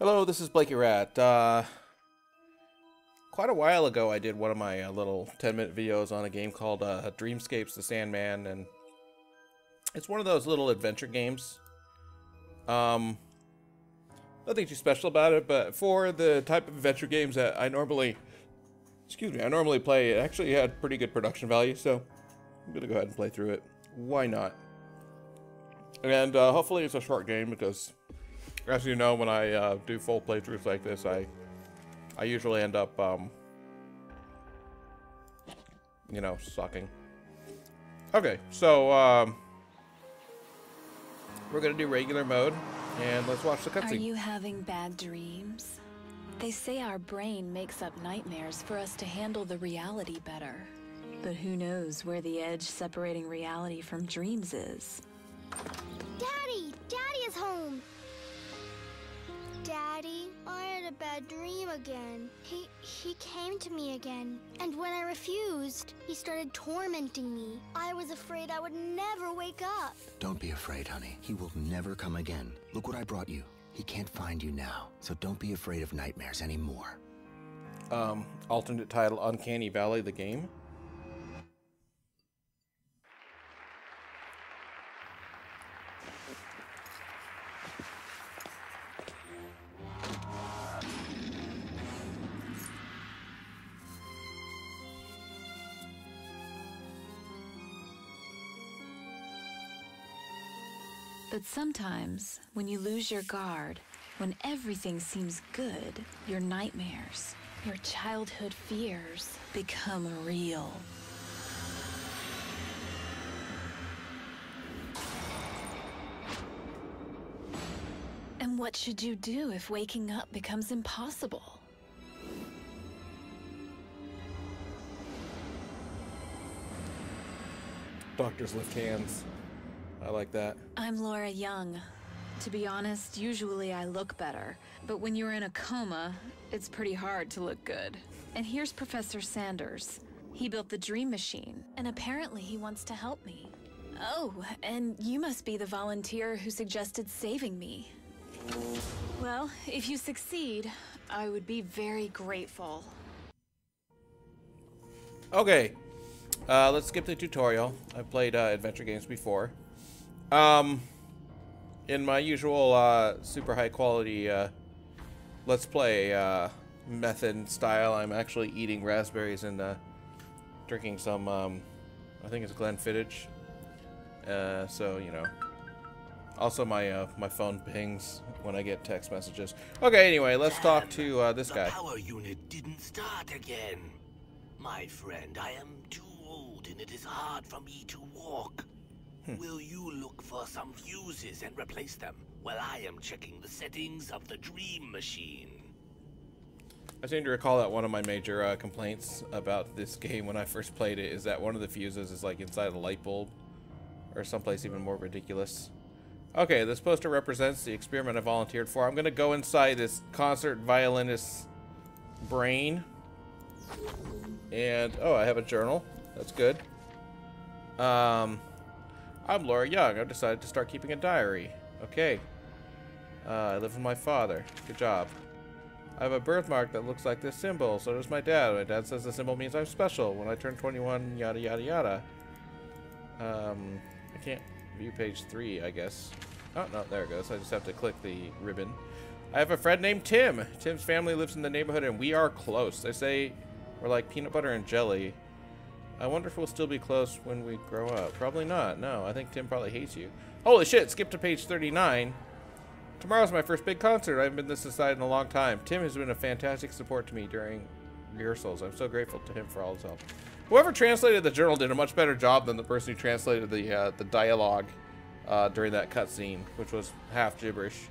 Hello, this is Blakey Rat. Uh, quite a while ago, I did one of my uh, little 10-minute videos on a game called uh, Dreamscapes the Sandman, and it's one of those little adventure games. Um, nothing too special about it, but for the type of adventure games that I normally, excuse me, I normally play, it actually had pretty good production value, so I'm gonna go ahead and play through it. Why not? And uh, hopefully it's a short game because as you know, when I uh, do full playthroughs like this, I I usually end up, um, you know, sucking. Okay, so um, we're gonna do regular mode, and let's watch the cutscene. Are you having bad dreams? They say our brain makes up nightmares for us to handle the reality better. But who knows where the edge separating reality from dreams is? Daddy! Daddy is home! Daddy, I had a bad dream again. He he came to me again, and when I refused, he started tormenting me. I was afraid I would never wake up. Don't be afraid, honey. He will never come again. Look what I brought you. He can't find you now, so don't be afraid of nightmares anymore. Um, alternate title: Uncanny Valley, the game. But sometimes, when you lose your guard, when everything seems good, your nightmares, your childhood fears become real. And what should you do if waking up becomes impossible? Doctors lift hands. I like that. I'm Laura Young. To be honest, usually I look better, but when you're in a coma, it's pretty hard to look good. And here's Professor Sanders. He built the Dream Machine, and apparently he wants to help me. Oh, and you must be the volunteer who suggested saving me. Well, if you succeed, I would be very grateful. Okay, uh, let's skip the tutorial. I've played uh, adventure games before. Um, in my usual uh, super high quality uh, let's play uh, method style, I'm actually eating raspberries and uh, drinking some, um, I think it's Glenfiddich. Uh, so, you know. Also, my uh, my phone pings when I get text messages. Okay, anyway, let's talk to uh, this the guy. power unit didn't start again. My friend, I am too old and it is hard for me to walk. Hmm. Will you look for some fuses and replace them while I am checking the settings of the dream machine? I seem to recall that one of my major uh, complaints about this game when I first played it is that one of the fuses is like inside a light bulb or someplace even more ridiculous. Okay, this poster represents the experiment I volunteered for. I'm gonna go inside this concert violinist's brain. And, oh, I have a journal. That's good. Um, I'm Laura Young. I've decided to start keeping a diary. Okay. Uh, I live with my father. Good job. I have a birthmark that looks like this symbol. So does my dad. My dad says the symbol means I'm special. When I turn 21, yada yada yada. Um, I can't view page three, I guess. Oh, no, there it goes. I just have to click the ribbon. I have a friend named Tim. Tim's family lives in the neighborhood and we are close. They say we're like peanut butter and jelly. I wonder if we'll still be close when we grow up. Probably not. No, I think Tim probably hates you. Holy shit, skip to page 39. Tomorrow's my first big concert. I haven't been this excited in a long time. Tim has been a fantastic support to me during rehearsals. I'm so grateful to him for all his help. Whoever translated the journal did a much better job than the person who translated the uh, the dialogue uh, during that cutscene, which was half gibberish.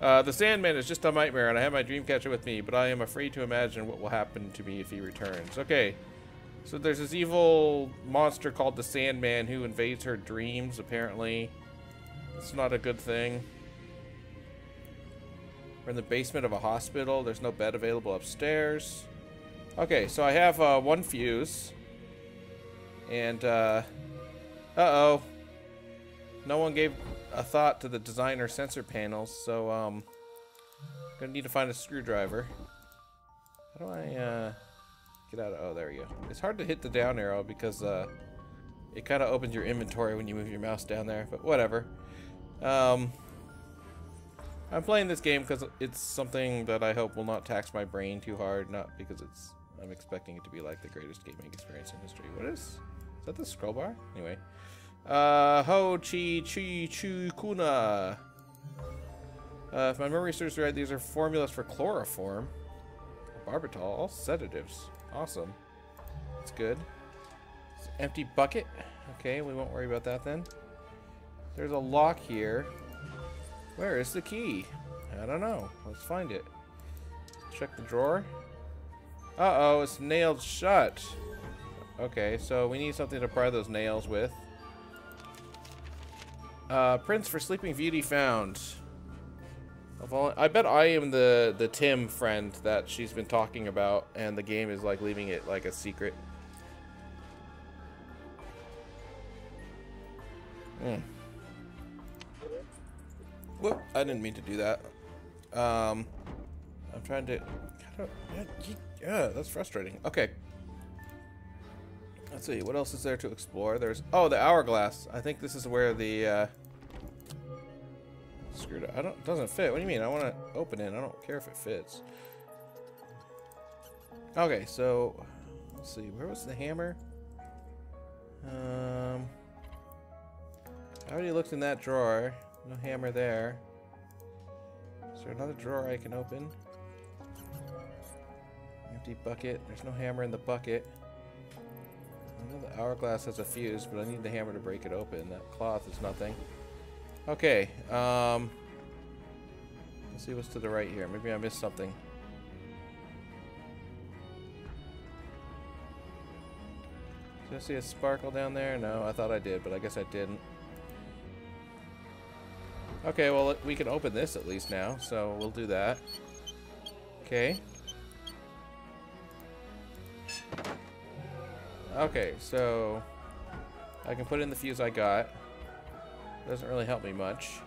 Uh, the Sandman is just a nightmare, and I have my Dreamcatcher with me, but I am afraid to imagine what will happen to me if he returns. Okay, so there's this evil monster called the Sandman who invades her dreams, apparently. It's not a good thing. We're in the basement of a hospital. There's no bed available upstairs. Okay, so I have uh, one fuse. And, uh... Uh-oh. No one gave a thought to the designer sensor panels, so, um... Gonna need to find a screwdriver. How do I, uh, get out of, oh, there we go. It's hard to hit the down arrow because, uh, it kind of opens your inventory when you move your mouse down there, but whatever. Um, I'm playing this game because it's something that I hope will not tax my brain too hard, not because it's I'm expecting it to be like the greatest gaming experience in history. What is? Is that the scroll bar? Anyway. Uh, Ho Chi Chi Chu Kuna. Uh, if my memory serves right, these are formulas for chloroform. Barbital, all sedatives. Awesome. That's good. Empty bucket. Okay, we won't worry about that then. There's a lock here. Where is the key? I don't know. Let's find it. Check the drawer. Uh-oh, it's nailed shut. Okay, so we need something to pry those nails with. Uh, prints for Sleeping Beauty found. I bet I am the, the Tim friend that she's been talking about, and the game is like leaving it like a secret. Hmm. Whoop, I didn't mean to do that. Um, I'm trying to... Yeah, that's frustrating. Okay. Let's see, what else is there to explore? There's... Oh, the hourglass. I think this is where the... Uh, screwed up. I don't... doesn't fit. What do you mean? I want to open it. I don't care if it fits. Okay, so... Let's see. Where was the hammer? Um... I already looked in that drawer. No hammer there. Is there another drawer I can open? Empty bucket. There's no hammer in the bucket. I know the hourglass has a fuse, but I need the hammer to break it open. That cloth is nothing. Okay, um... Let's see what's to the right here. Maybe I missed something. Did I see a sparkle down there? No, I thought I did, but I guess I didn't. Okay, well, we can open this at least now, so we'll do that. Okay. Okay, so I can put in the fuse I got. Doesn't really help me much.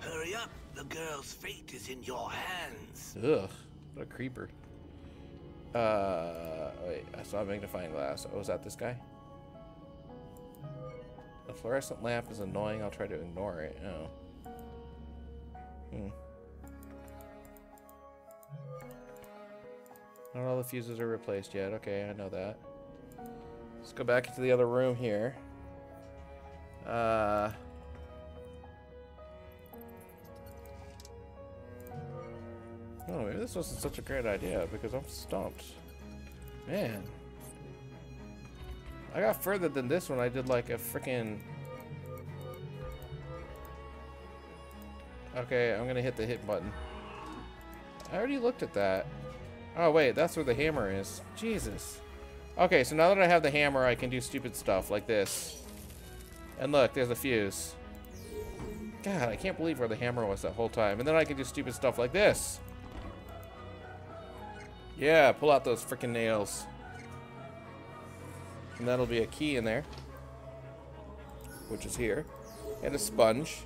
Hurry up! The girl's fate is in your hands. Ugh, what a creeper. Uh, wait, I saw a magnifying glass. Oh, is that this guy? The fluorescent lamp is annoying. I'll try to ignore it. Oh. Hmm. Not all the fuses are replaced yet. Okay, I know that. Let's go back into the other room here. Uh... Oh, maybe this wasn't such a great idea because I'm stumped. Man. I got further than this one. I did like a freaking... Okay, I'm gonna hit the hit button. I already looked at that. Oh, wait, that's where the hammer is. Jesus. Okay, so now that I have the hammer, I can do stupid stuff like this. And look, there's a fuse. God, I can't believe where the hammer was that whole time. And then I can do stupid stuff like this. Yeah, pull out those freaking nails. And that'll be a key in there. Which is here. And a sponge.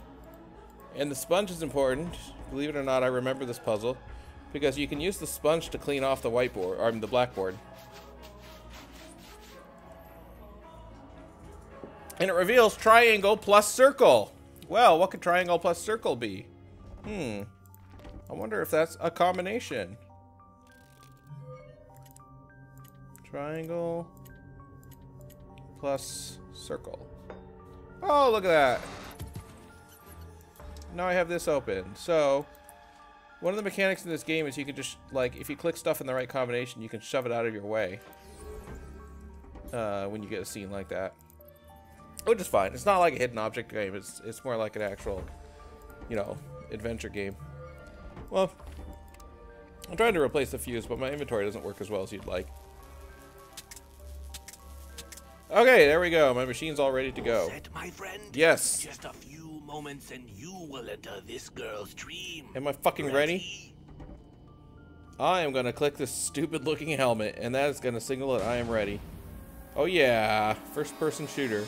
And the sponge is important. Believe it or not, I remember this puzzle. Because you can use the sponge to clean off the whiteboard, or the blackboard. And it reveals triangle plus circle. Well, what could triangle plus circle be? Hmm. I wonder if that's a combination. Triangle plus circle. Oh, look at that. Now I have this open. So, one of the mechanics in this game is you can just, like, if you click stuff in the right combination, you can shove it out of your way. Uh, when you get a scene like that. Which is fine. It's not like a hidden object game. It's, it's more like an actual, you know, adventure game. Well, I'm trying to replace the fuse, but my inventory doesn't work as well as you'd like. Okay, there we go. My machine's all ready to go. Set, my friend? Yes. Just a few moments and you will enter this girl's dream. Am I fucking ready? ready? I am going to click this stupid looking helmet, and that is going to signal that I am ready. Oh yeah, first person shooter.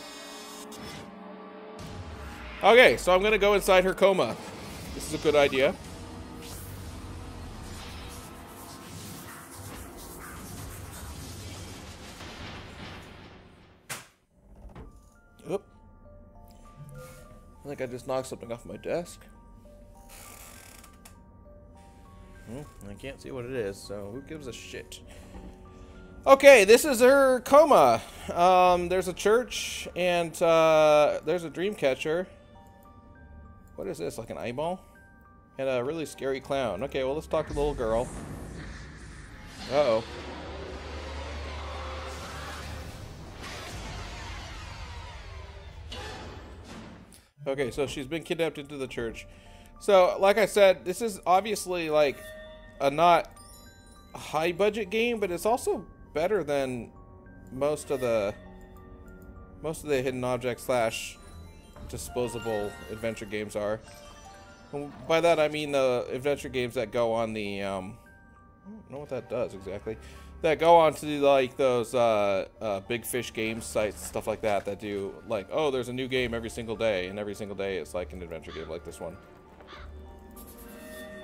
Okay, so I'm to go inside her coma. This is a good idea. Oop. I think I just knocked something off my desk. Hmm, I can't see what it is, so who gives a shit? Okay, this is her coma. Um, there's a church, and uh, there's a dream catcher. What is this, like an eyeball? And a really scary clown. Okay, well, let's talk to the little girl. Uh-oh. Okay, so she's been kidnapped into the church. So, like I said, this is obviously like a not high budget game, but it's also better than most of the most of the hidden object slash disposable adventure games are. By that I mean the adventure games that go on the um, I don't know what that does exactly. That go on to like those uh, uh, big fish game sites, stuff like that, that do like, oh, there's a new game every single day, and every single day it's like an adventure game like this one.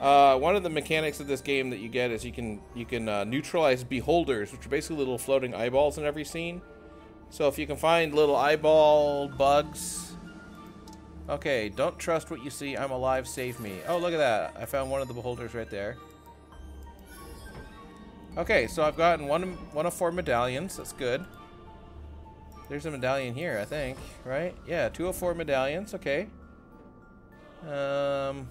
Uh, one of the mechanics of this game that you get is you can you can uh, neutralize beholders, which are basically little floating eyeballs in every scene. So if you can find little eyeball bugs, okay, don't trust what you see. I'm alive. Save me. Oh, look at that! I found one of the beholders right there. Okay, so I've gotten one one of four medallions. That's good. There's a medallion here, I think, right? Yeah, two of four medallions. Okay. Um.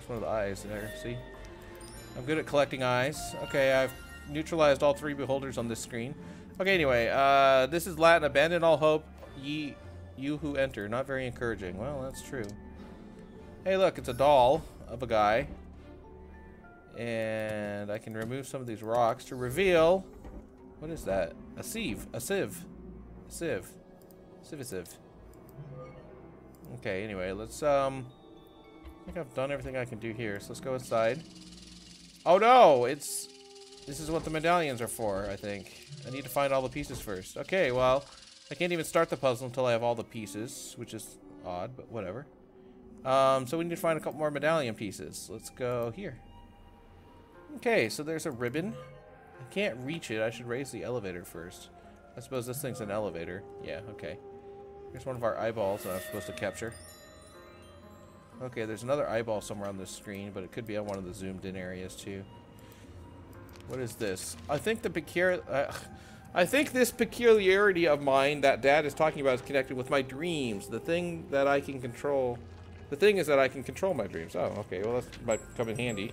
There's one of the eyes there, see? I'm good at collecting eyes. Okay, I've neutralized all three beholders on this screen. Okay, anyway, uh, this is Latin. Abandon all hope, ye, you who enter. Not very encouraging. Well, that's true. Hey, look, it's a doll of a guy. And I can remove some of these rocks to reveal... What is that? A sieve. A sieve. A sieve. Sieve. Okay, anyway, let's, um... I think I've done everything I can do here, so let's go inside. Oh no! It's... This is what the medallions are for, I think. I need to find all the pieces first. Okay, well, I can't even start the puzzle until I have all the pieces, which is odd, but whatever. Um, so we need to find a couple more medallion pieces. Let's go here. Okay, so there's a ribbon. I can't reach it. I should raise the elevator first. I suppose this thing's an elevator. Yeah, okay. Here's one of our eyeballs that I'm supposed to capture. Okay, there's another eyeball somewhere on this screen, but it could be on one of the zoomed in areas too. What is this? I think the peculiar... Uh, I think this peculiarity of mine that Dad is talking about is connected with my dreams. The thing that I can control... The thing is that I can control my dreams. Oh, okay. Well, that might come in handy.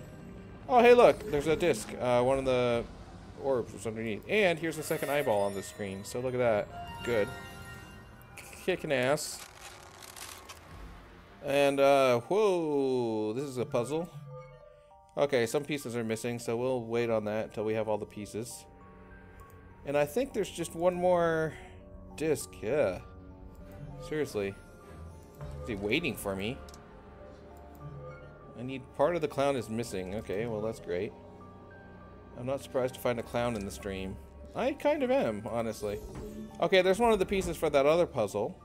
Oh, hey, look. There's a disc. Uh, one of the orbs was underneath. And here's the second eyeball on the screen. So look at that. Good. Kicking ass. And, uh, whoa. This is a puzzle. Okay, some pieces are missing, so we'll wait on that until we have all the pieces. And I think there's just one more disc. Yeah. Seriously. Is he waiting for me? I need part of the clown is missing. Okay, well that's great. I'm not surprised to find a clown in the stream. I kind of am, honestly. Okay, there's one of the pieces for that other puzzle.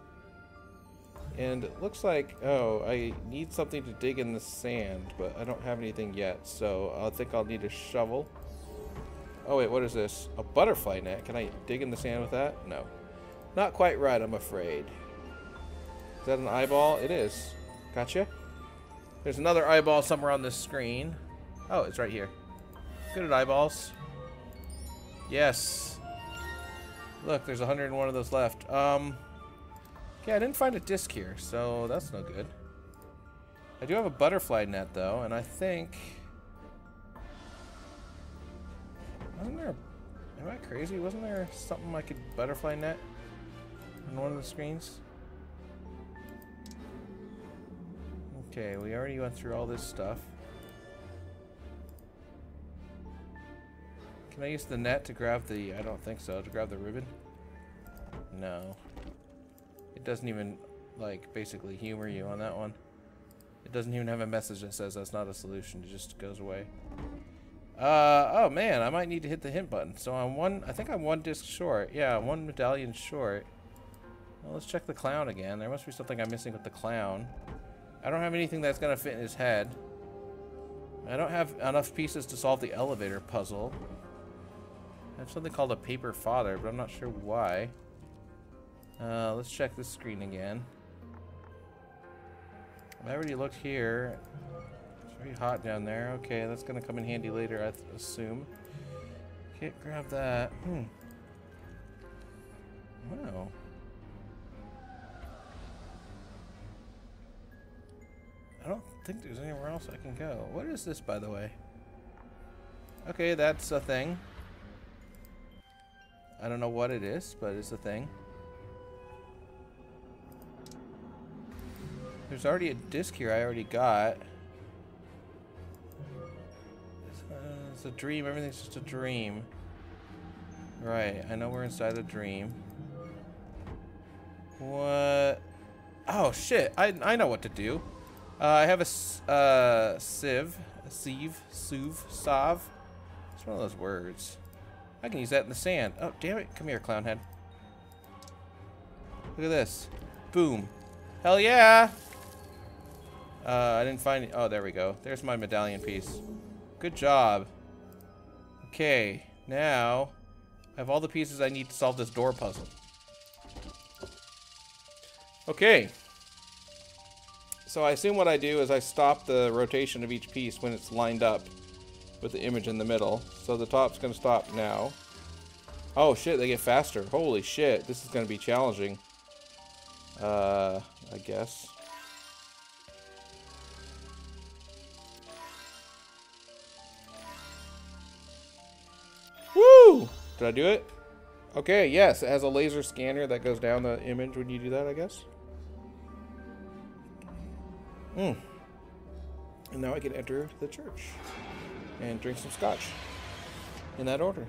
And it looks like, oh, I need something to dig in the sand, but I don't have anything yet, so I think I'll need a shovel. Oh wait, what is this? A butterfly net. Can I dig in the sand with that? No. Not quite right, I'm afraid. Is that an eyeball? It is. Gotcha. There's another eyeball somewhere on this screen. Oh, it's right here. Good at eyeballs. Yes. Look, there's 101 of those left. Um, yeah, I didn't find a disc here, so that's no good. I do have a butterfly net, though, and I think... Wasn't there... Am I crazy? Wasn't there something I could butterfly net on one of the screens? Okay, we already went through all this stuff. Can I use the net to grab the... I don't think so. To grab the ribbon? No. It doesn't even, like, basically humor you on that one. It doesn't even have a message that says that's not a solution. It just goes away. Uh, oh man, I might need to hit the hint button. So I'm one, I think I'm one disc short. Yeah, one medallion short. Well, let's check the clown again. There must be something I'm missing with the clown. I don't have anything that's to fit in his head. I don't have enough pieces to solve the elevator puzzle. I have something called a paper father, but I'm not sure why. Uh, let's check this screen again. I already looked here. It's very hot down there. Okay, that's to come in handy later, I assume. Can't grab that. Hmm. Wow. I don't think there's anywhere else I can go. What is this, by the way? Okay, that's a thing. I don't know what it is, but it's a thing. There's already a disc here I already got. It's, uh, it's a dream. Everything's just a dream. Right, I know we're inside a dream. What? Oh, shit. I, I know what to do. Uh, I have a uh, sieve, a sieve, suve, sav. It's one of those words. I can use that in the sand. Oh, damn it. Come here, clown head. Look at this. Boom. Hell yeah! Uh, I didn't find it. Oh, there we go. There's my medallion piece. Good job. Okay, now I have all the pieces I need to solve this door puzzle. Okay. So I assume what I do is I stop the rotation of each piece when it's lined up with the image in the middle. So the top's going to stop now. Oh shit, they get faster. Holy shit, this is going to be challenging. Uh, I guess. Did I do it? Okay, yes, it has a laser scanner that goes down the image when you do that, I guess. Hmm. And now I can enter the church and drink some scotch in that order.